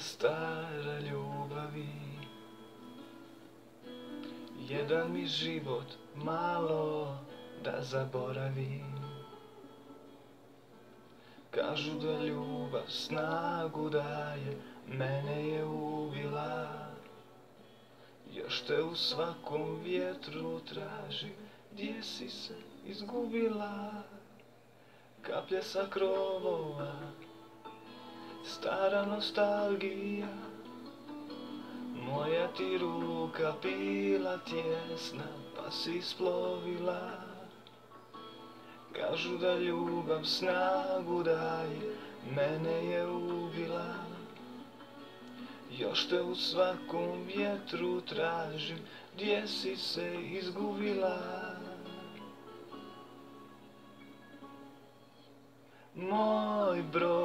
stara ljubavi. Jedan mi život malo da zaboravim Kažu da ljubav snagu daje, mene je ubila. Još te u svakom vjetru tražim, gdje si se izgubila. Kaplje sa krovova, stara nostalgija. Moja ti ruka bila tjesna, pa si splovila Kažu da ljubav snagu daje, mene je ubila. Još te u svakom vjetru tražim, gdje si se izgubila. Moj broj